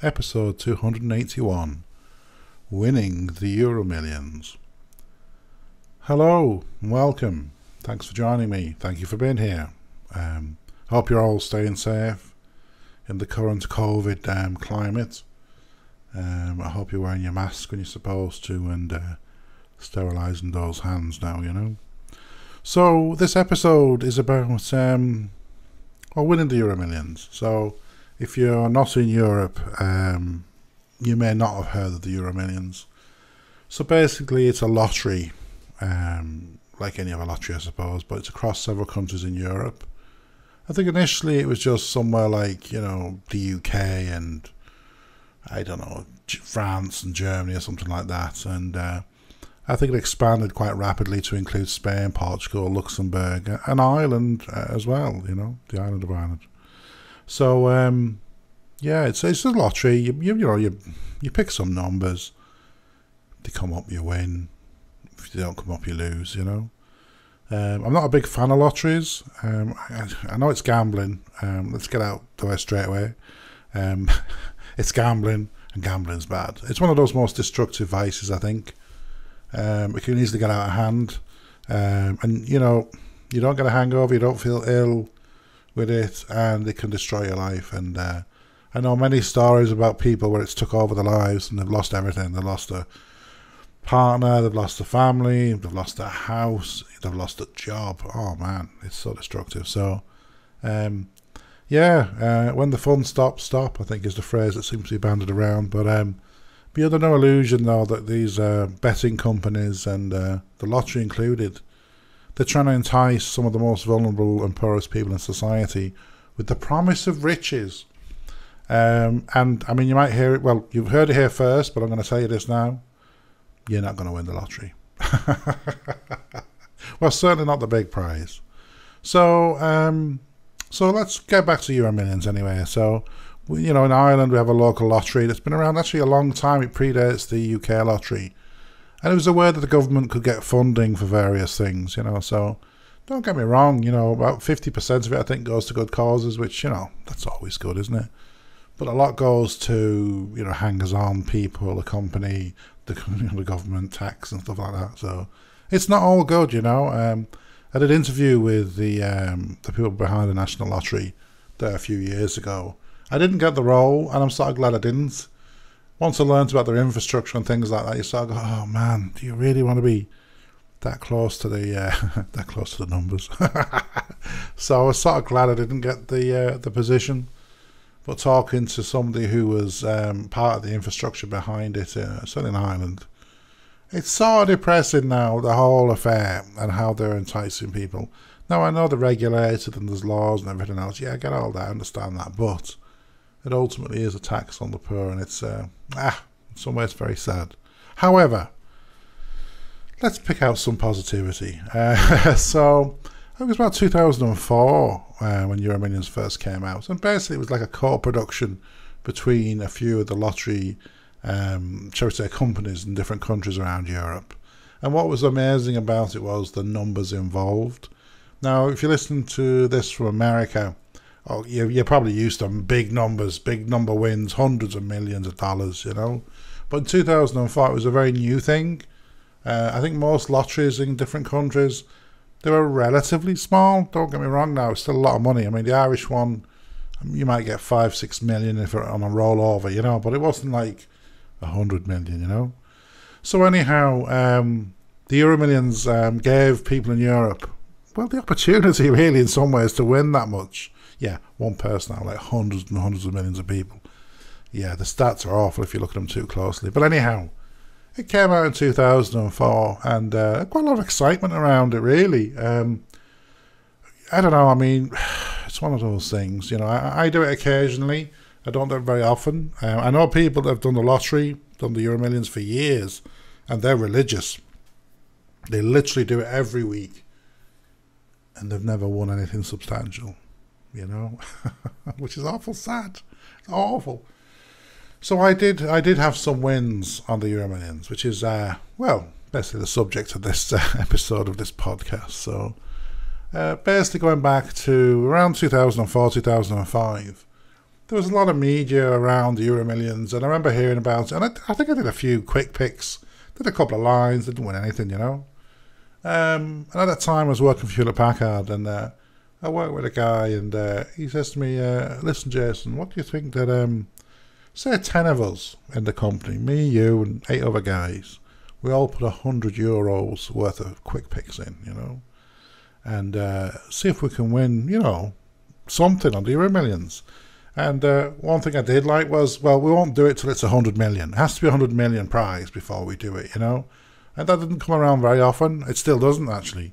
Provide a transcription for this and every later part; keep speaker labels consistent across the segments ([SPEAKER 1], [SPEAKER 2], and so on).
[SPEAKER 1] episode 281 Winning the Euro Millions. Hello, and welcome. Thanks for joining me. Thank you for being here. Um, hope you're all staying safe in the current COVID um, climate. Um, I hope you're wearing your mask when you're supposed to and uh, sterilising those hands now, you know. So, this episode is about um, well, winning the Euro Millions. So, if you're not in Europe, um, you may not have heard of the Euro Millions. So basically, it's a lottery, um, like any other lottery, I suppose, but it's across several countries in Europe. I think initially it was just somewhere like you know the UK and I don't know France and Germany or something like that, and uh, I think it expanded quite rapidly to include Spain, Portugal, Luxembourg, and Ireland uh, as well. You know, the island of Ireland. So um, yeah, it's it's a lottery. You, you, you know you you pick some numbers. They come up, you win. If they don't come up, you lose. You know. Um, I'm not a big fan of lotteries. Um, I, I, know it's gambling. Um, let's get out the way straight away. Um, it's gambling, and gambling's bad. It's one of those most destructive vices, I think. Um, it can easily get out of hand, and you know, you don't get a hangover, you don't feel ill with it, and it can destroy your life. And uh, I know many stories about people where it's took over their lives and they've lost everything. They've lost a partner, they've lost a family, they've lost a house, they've lost a job. Oh man, it's so destructive. So, um, yeah, uh, when the fun stops, stop. I think is the phrase that seems to be banded around. But um, be under no illusion though that these uh, betting companies and uh, the lottery included, they're trying to entice some of the most vulnerable and poorest people in society with the promise of riches. Um, and I mean, you might hear it. Well, you've heard it here first, but I'm going to tell you this now: you're not going to win the lottery. well, certainly not the big prize. So, um, so let's get back to Euro Millions anyway. So, you know, in Ireland we have a local lottery that's been around actually a long time. It predates the UK lottery, and it was a way that the government could get funding for various things. You know, so don't get me wrong. You know, about fifty percent of it I think goes to good causes, which you know that's always good, isn't it? But a lot goes to you know hangers-on people, the company, the, the government tax and stuff like that. So it's not all good, you know. Um, I did an interview with the um, the people behind the National Lottery there a few years ago I didn't get the role, and I'm sort of glad I didn't. Once I learned about their infrastructure and things like that, you of go, "Oh man, do you really want to be that close to the uh, that close to the numbers?" so I was sort of glad I didn't get the uh, the position. But talking to somebody who was um, part of the infrastructure behind it, uh, certainly in Ireland, it's of depressing now the whole affair and how they're enticing people. Now I know they're regulated and there's laws and everything else. Yeah, I get all that, I understand that, but it ultimately is a tax on the poor, and it's uh, ah, in some ways very sad. However, let's pick out some positivity. Uh, so it was about 2004 uh, when Euro Millions first came out, and basically it was like a co-production between a few of the lottery, um, say, companies in different countries around Europe. And what was amazing about it was the numbers involved. Now, if you listen to this from America, oh, you're, you're probably used to big numbers, big number wins, hundreds of millions of dollars, you know. But in 2005, it was a very new thing. Uh, I think most lotteries in different countries, they were relatively small. Don't get me wrong now, it's still a lot of money. I mean, the Irish one, you might get five, six million if it on a rollover, you know, but it wasn't like a hundred million, you know. So anyhow, um, the Euro Millions um, gave people in Europe, well, the opportunity really in some ways to win that much yeah, one person out of like hundreds and hundreds of millions of people. Yeah, the stats are awful if you look at them too closely. But anyhow, it came out in 2004 and uh, quite a lot of excitement around it, really. Um, I don't know, I mean, it's one of those things, you know, I, I do it occasionally. I don't do it very often. Um, I know people that have done the lottery, done the Euro Millions for years, and they're religious. They literally do it every week, and they've never won anything substantial you know, which is awful sad. It's awful. So I did I did have some wins on the Euro Millions, which is uh, well basically the subject of this uh, episode of this podcast. So uh, basically going back to around 2004 2005, there was a lot of media around the Euro Millions, and I remember hearing about it. And I, I think I did a few quick picks, did a couple of lines, didn't win anything, you know. Um, and at that time, I was working for Hewlett Packard, and uh, I work with a guy, and uh, he says to me, uh, "Listen, Jason, what do you think that um, say ten of us in the company, me, you, and eight other guys, we all put a hundred euros worth of quick picks in, you know, and uh, see if we can win, you know, something on the Euro Millions." And uh, one thing I did like was, well, we won't do it till it's a hundred million. It has to be a hundred million prize before we do it, you know. And that didn't come around very often. It still doesn't actually.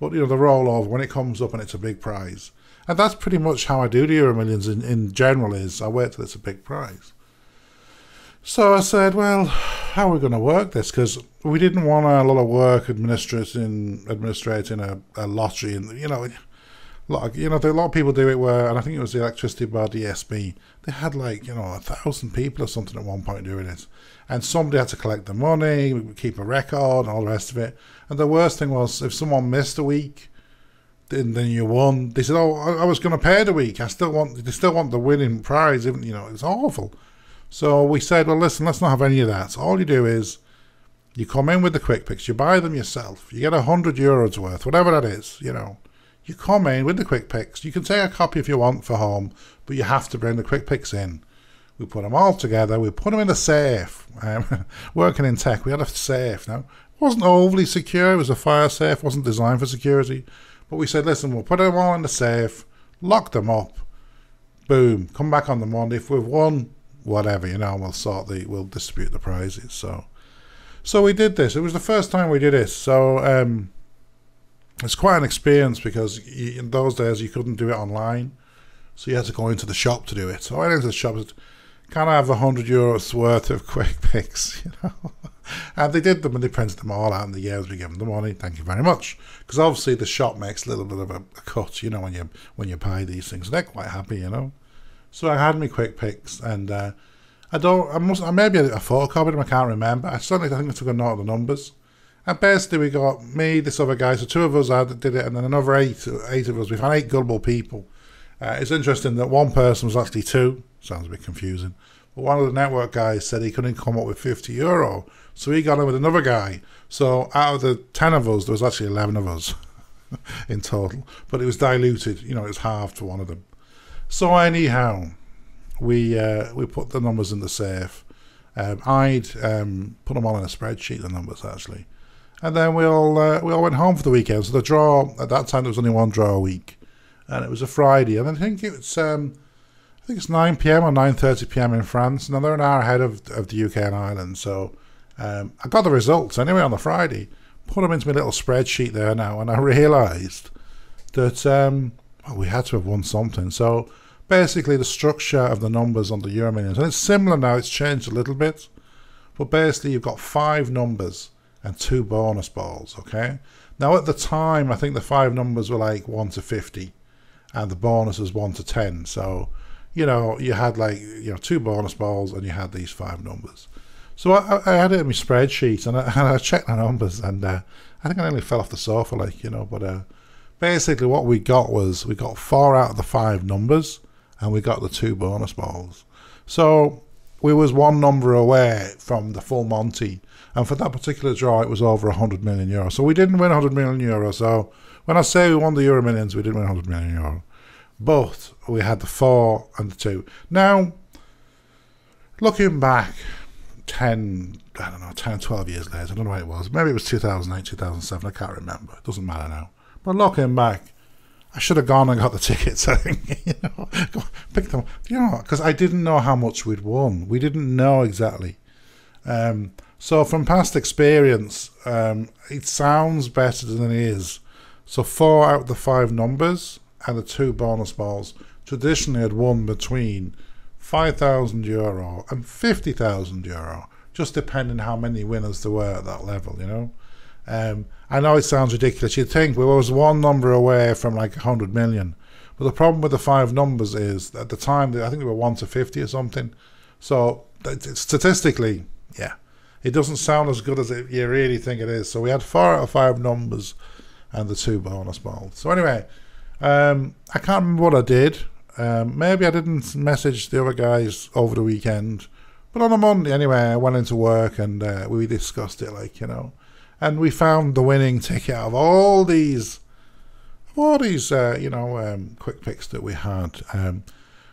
[SPEAKER 1] But you know, the rollover when it comes up and it's a big prize. And that's pretty much how I do the Euro Millions in, in general is I wait till it's a big prize. So I said, well, how are we going to work this? Because we didn't want a lot of work administrating administrating a, a lottery, and you know, of, you know, a lot of people do it where, and I think it was the electricity board, ESB, they had like, you know, a thousand people or something at one point doing it. And somebody had to collect the money, keep a record, and all the rest of it. And the worst thing was, if someone missed a week, then, then you won. They said, "Oh, I, I was going to pay the week. I still want. They still want the winning prize. Even you know, it's awful." So we said, "Well, listen, let's not have any of that. So all you do is, you come in with the quick picks. You buy them yourself. You get a hundred euros worth, whatever that is. You know, you come in with the quick picks. You can take a copy if you want for home, but you have to bring the quick picks in. We put them all together. We put them in a safe. Um, working in tech, we had a safe. Now, it wasn't overly secure. It was a fire safe. wasn't designed for security. But we said, listen, we'll put them all in the safe, lock them up. Boom. Come back on the Monday. If we've won, whatever, you know, we'll sort the, we'll distribute the prizes. So, so we did this. It was the first time we did this. So, um, it's quite an experience because in those days you couldn't do it online, so you had to go into the shop to do it. So I went into the shop. Said, Can I have a hundred euros worth of quick picks? You know, and they did them and they printed them all out, and the years we gave them the money. Thank you very much. Because obviously the shop makes a little bit of a, a, cut, you know, when you when you buy these things. They're quite happy, you know. So I had my quick picks, and uh, I don't. I must. I maybe a photocopied them. I can't remember. I certainly I think I took a note of the numbers. And basically, we got me, this other guy, so two of us had, did it, and then another eight, eight of us. We've had eight gullible people. Uh, it's interesting that one person was actually two. Sounds a bit confusing. But one of the network guys said he couldn't come up with 50 euro. So he got in with another guy. So out of the 10 of us, there was actually 11 of us in total. But it was diluted. You know, it was halved for one of them. So anyhow, we uh, we put the numbers in the safe. Um, I'd um, put them all in a spreadsheet, the numbers actually. And then we all uh, we all went home for the weekend. So the draw at that time there was only one draw a week, and it was a Friday. And I think it's um, I think it's nine p.m. or nine thirty p.m. in France. Now they're an hour ahead of of the UK and Ireland. So um, I got the results anyway on the Friday. Put them into my little spreadsheet there now, and I realised that um, well, we had to have won something. So basically, the structure of the numbers on the Euro Millions, and it's similar now. It's changed a little bit, but basically you've got five numbers and two bonus balls, okay? Now, at the time, I think the five numbers were like 1 to 50, and the bonus was 1 to 10. So, you know, you had like, you know, two bonus balls, and you had these five numbers. So I, I had it in my spreadsheet, and I, and I checked the numbers, and uh, I think I nearly fell off the sofa, like, you know, but uh, basically what we got was we got four out of the five numbers, and we got the two bonus balls. So we was one number away from the full Monty and for that particular draw, it was over 100 million euro. So we didn't win 100 million euro. So when I say we won the Euro Millions, we didn't win 100 million euro. But we had the four and the two. Now, looking back 10, I don't know, 10, 12 years later, I don't know what it was. Maybe it was 2008, 2007. I can't remember. It doesn't matter now. But looking back, I should have gone and got the tickets. I think, you know, pick them. You know, because I didn't know how much we'd won. We didn't know exactly. Um, so from past experience, um, it sounds better than it is. So four out of the five numbers and the two bonus balls traditionally had won between 5,000 euro and 50,000 euro, just depending how many winners there were at that level, you know. Um, I know it sounds ridiculous. You'd think we was one number away from like 100 million. But the problem with the five numbers is at the time, I think they were 1 to 50 or something. So statistically, yeah, it doesn't sound as good as it, you really think it is. So we had four out of five numbers and the two bonus balls. So anyway, um, I can't remember what I did. Um, maybe I didn't message the other guys over the weekend, but on a Monday anyway, I went into work and uh, we discussed it, like you know, and we found the winning ticket of all these, of all these, uh, you know, um, quick picks that we had. Um,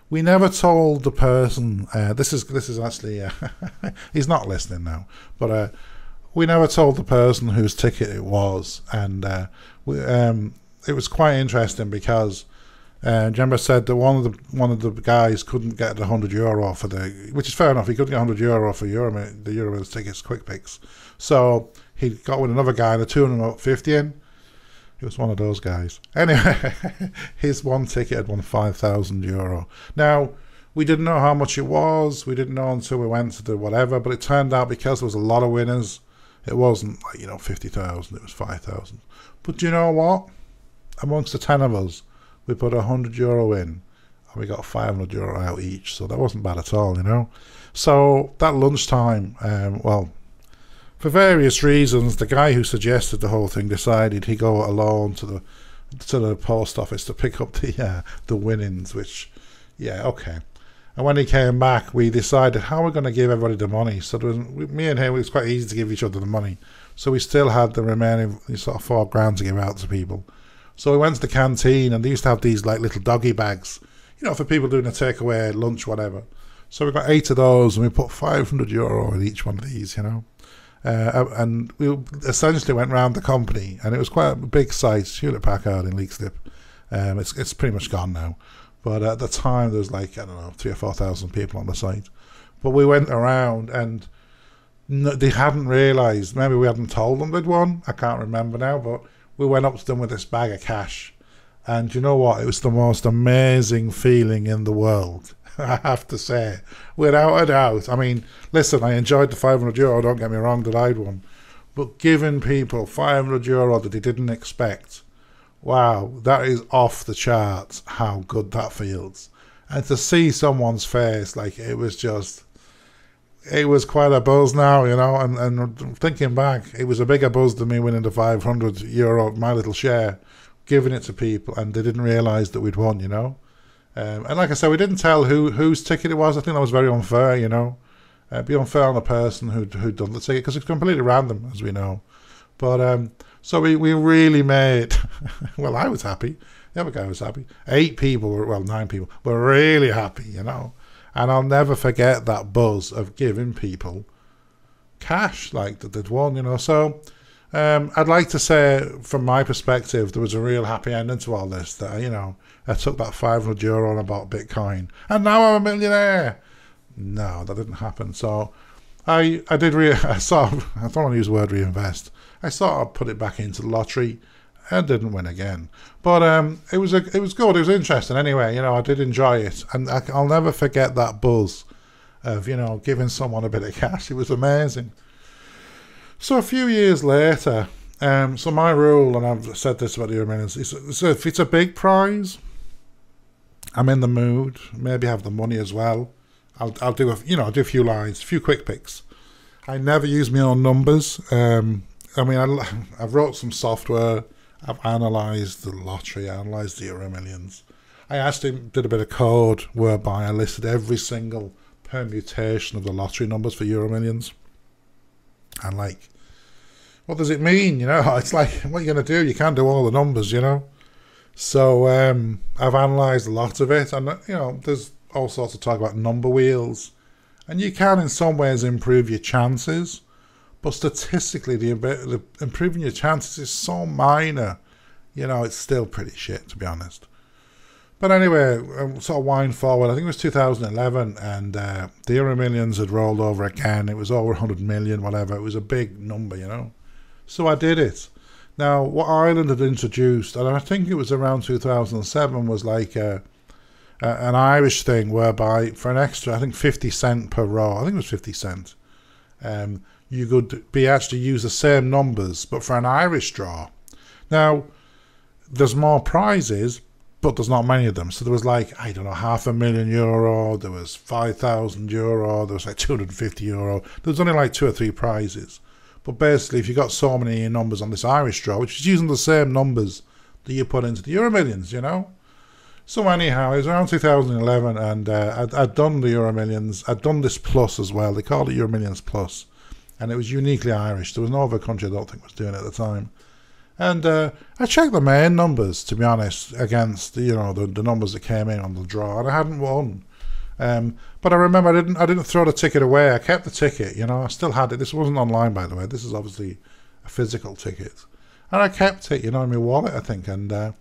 [SPEAKER 1] we never told the person. Uh, this is this is actually uh, he's not listening now, but uh, we never told the person whose ticket it was, and uh, we, um, it was quite interesting because uh, said that one of the one of the guys couldn't get the hundred euro for the, which is fair enough. He couldn't get hundred euro for Euro the Euro tickets, quick picks. So he got with another guy the two hundred fifty in. He was one of those guys. Anyway, his one ticket had won five thousand euro. Now we didn't know how much it was. We didn't know until we went to the whatever. But it turned out because there was a lot of winners, it wasn't like you know fifty thousand. It was five thousand. But do you know what? Amongst the ten of us we put a hundred euro in, and we got five hundred euro out each. So that wasn't bad at all, you know. So that lunchtime, um, well, for various reasons, the guy who suggested the whole thing decided he'd go alone to the to the post office to pick up the uh, the winnings. Which, yeah, okay. And when he came back, we decided how we're going to give everybody the money. So was, me and him, it was quite easy to give each other the money. So we still had the remaining sort of four grand to give out to people. So we went to the canteen and they used to have these like little doggy bags, you know, for people doing a takeaway, lunch, whatever. So we got eight of those and we put 500 euro in each one of these, you know. Uh, and we essentially went round the company and it was quite a big site, Hewlett Packard in Leixlip. Um, it's, it's pretty much gone now. But at the time, there was like, I don't know, three or 4,000 people on the site. But we went around and no, they hadn't realised, maybe we hadn't told them they'd won. I can't remember now, but we went up to them with this bag of cash. And you know what? It was the most amazing feeling in the world. I have to say, without a doubt. I mean, listen, I enjoyed the 500 euro, don't get me wrong, that I'd won. But giving people 500 euro that they didn't expect, wow, that is off the charts how good that feels. And to see someone's face, like, it was just, it was quite a buzz now, you know. And, and thinking back, it was a bigger buzz than me winning the 500 euro, my little share, giving it to people, and they didn't realise that we'd won, you know. Um, and like I said, we didn't tell who whose ticket it was. I think that was very unfair, you know. Uh, be unfair on the person who'd, who'd done the ticket because it's completely random, as we know. But um, so we, we really made, well, I was happy. The other guy was happy. Eight people, were, well, nine people, were really happy, you know. And I'll never forget that buzz of giving people cash like that they'd won, you know. So um, I'd like to say, from my perspective, there was a real happy ending to all this. That you know, I took that 500 euro and I bought Bitcoin, and now I'm a millionaire. No, that didn't happen. So I I did re I sort of, I don't want to use the word reinvest. I sort of put it back into the lottery and didn't win again. But um, it was a, it was good. It was interesting anyway. You know, I did enjoy it, and I, will never forget that buzz of you know giving someone a bit of cash. It was amazing. So a few years later, um, so my rule, and I've said this about the Armenians, is so if it's a big prize, I'm in the mood. Maybe have the money as well. I'll I'll do a you know I'll do a few lines, a few quick picks. I never use my own numbers. Um, I mean, I, I've wrote some software I've analysed the lottery, analysed the Euro Millions. I actually did a bit of code whereby I listed every single permutation of the lottery numbers for Euro Millions. And like, what does it mean? You know, it's like, what are you going to do? You can't do all the numbers, you know? So um, I've analysed a lot of it. And, you know, there's all sorts of talk about number wheels. And you can, in some ways, improve your chances. But statistically, the, the improving your chances is so minor. You know, it's still pretty shit, to be honest. But anyway, um, sort of wind forward. I think it was 2011, and uh, the Euro Millions had rolled over again. It was over 100 million, whatever. It was a big number, you know. So I did it. Now, what Ireland had introduced, and I think it was around 2007, was like a, a, an Irish thing whereby for an extra, I think 50 cent per row, I think it was 50 cent, um, you could be actually use the same numbers, but for an Irish draw. Now, there's more prizes, but there's not many of them. So there was like, I don't know, half a million euro, there was 5,000 euro, there was like 250 euro. There was only like two or three prizes. But basically, if you got so many numbers on this Irish draw, which is using the same numbers that you put into the Euro Millions, you know, So anyhow, it was around 2011, and uh, I'd, I'd done the Euro Millions. I'd done this Plus as well. They called it Euro Millions Plus, and it was uniquely Irish. There was no other country I don't think was doing it at the time. And uh, I checked the main numbers, to be honest, against you know the, the numbers that came in on the draw, and I hadn't won. Um, but I remember I didn't I didn't throw the ticket away. I kept the ticket. You know, I still had it. This wasn't online, by the way. This is obviously a physical ticket, and I kept it. You know, in my wallet, I think. And uh,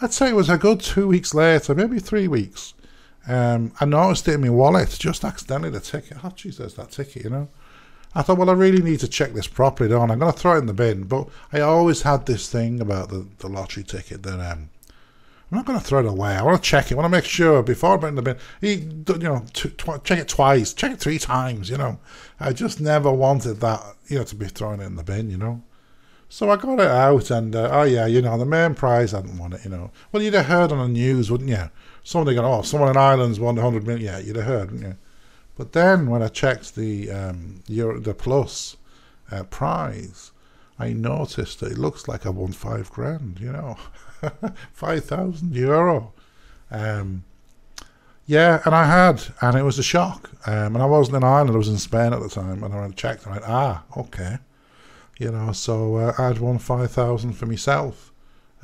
[SPEAKER 1] I'd say it was a good two weeks later, maybe three weeks. Um, I noticed it in my wallet, just accidentally the ticket. Oh, Jesus, that ticket, you know. I thought, well, I really need to check this properly, don't I? I'm going to throw it in the bin. But I always had this thing about the, the lottery ticket that um, I'm not going to throw it away. I want to check it. I want to make sure before I put it in the bin. You, know, check it twice, check it three times. You know, I just never wanted that, you know, to be thrown in the bin. You know, so I got it out, and uh, oh yeah, you know, the main prize I hadn't won it. You know, well, you'd have heard on the news, wouldn't you? Somebody going, oh, someone in Ireland's won 100 million. Yeah, you'd have heard, wouldn't you? But then when I checked the um, Euro, the plus uh, prize, I noticed that it looks like I won five grand. You know, five thousand euro. Um, yeah, and I had, and it was a shock. Um, and I wasn't in Ireland; I was in Spain at the time. And I checked, and I went, ah, okay. You know, so uh, I'd won five thousand for myself.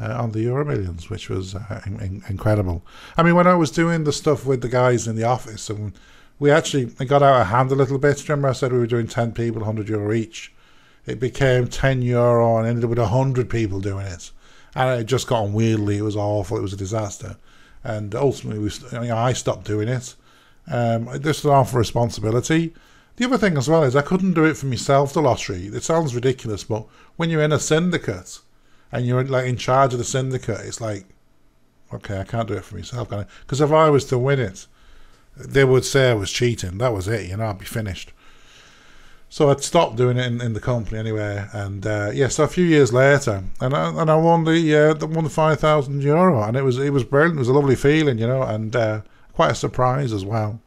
[SPEAKER 1] Uh, on the Euro Millions, which was uh, in- incredible. I mean, when I was doing the stuff with the guys in the office and we actually got out of hand a little bit. Remember, I said we were doing 10 people, 100 euro each. It became 10 euro and ended up with 100 people doing it. And it just got unwieldy. It was awful. It was a disaster. And ultimately, we, I, I stopped doing it. Um, this was off responsibility. The other thing as well is I couldn't do it for myself, the lottery. It sounds ridiculous, but when you're in a syndicate and you're like in charge of the syndicate, it's like, okay, I can't do it for myself? Because if I was to win it, they would say I was cheating. That was it, you know, I'd be finished. So I'd stopped doing it in, in the company anyway, and uh, yeah. So a few years later, and I, and I won the uh, won the five thousand euro, and it was it was brilliant. It was a lovely feeling, you know, and uh, quite a surprise as well.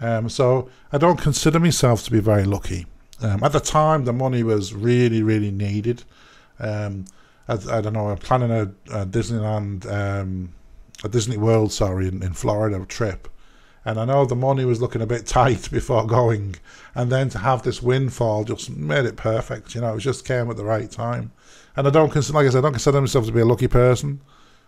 [SPEAKER 1] Um, so I don't consider myself to be very lucky. Um, at the time, the money was really really needed. Um, I, I, don't know. I'm planning a, a Disneyland, um, a Disney World, sorry, in, in Florida trip and I know the money was looking a bit tight before going, and then to have this windfall just made it perfect. You know, it just came at the right time. And I don't consider, like I said, I don't consider myself to be a lucky person.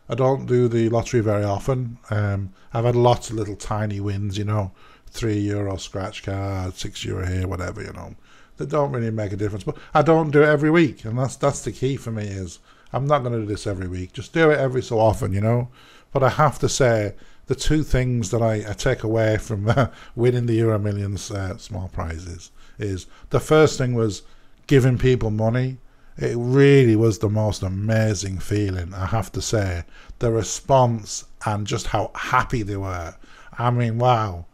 [SPEAKER 1] I don't do the lottery very often. Um, I've had lots of little tiny wins, you know, three euro scratch card, six euro here, whatever, you know. That don't really make a difference. But I don't do it every week, and that's that's the key for me. Is I'm not going to do this every week. Just do it every so often, you know. But I have to say, the two things that I, I take away from uh, winning the Euro Millions uh, small prizes is the first thing was giving people money. It really was the most amazing feeling, I have to say. The response and just how happy they were. I mean, wow,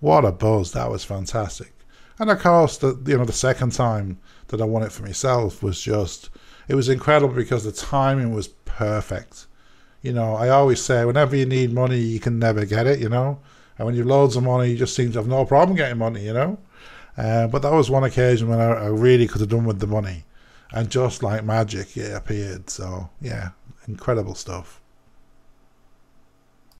[SPEAKER 1] what a buzz! That was fantastic. And of course, the you know the second time that I won it for myself was just it was incredible because the timing was perfect you know, I always say whenever you need money, you can never get it, you know. And when you've loads of money, you just seem to have no problem getting money, you know. Uh, but that was one occasion when I, I really could have done with the money. And just like magic, it appeared. So, yeah, incredible stuff.